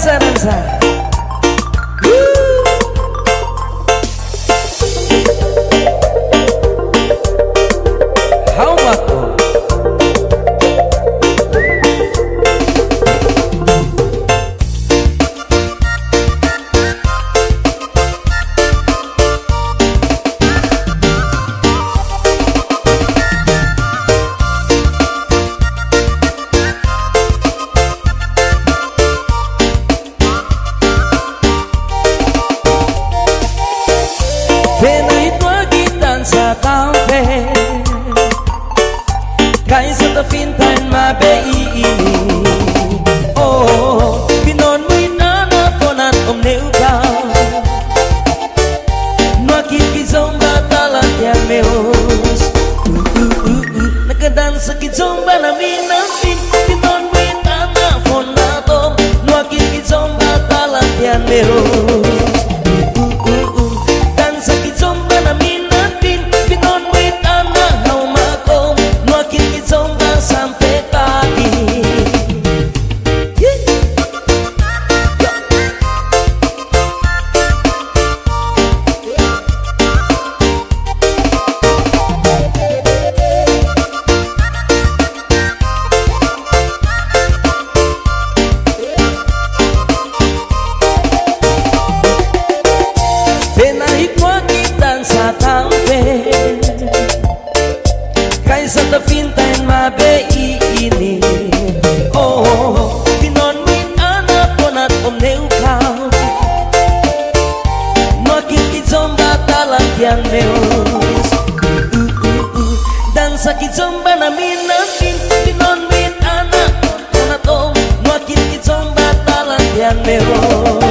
seven, seven. Phin than mà fintan mabe ini Oh, pinon mui na na konan om neu ka Noa kiki zomba talan ya meus Uh, uh, uh, uh, nakadan sakit zomba na minam pin Pinon mui na na fon na tom Noa kiki zomba talan ya meus yang deus uh, uh, uh. Dan sakit zomba na minatin Tinon min anak Una tom Nuakit kit zomba talan yang deus